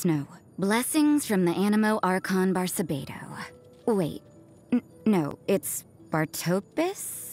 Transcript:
Snow. Blessings from the Animo Archon Barsabedo. Wait. No, it's Bartopus?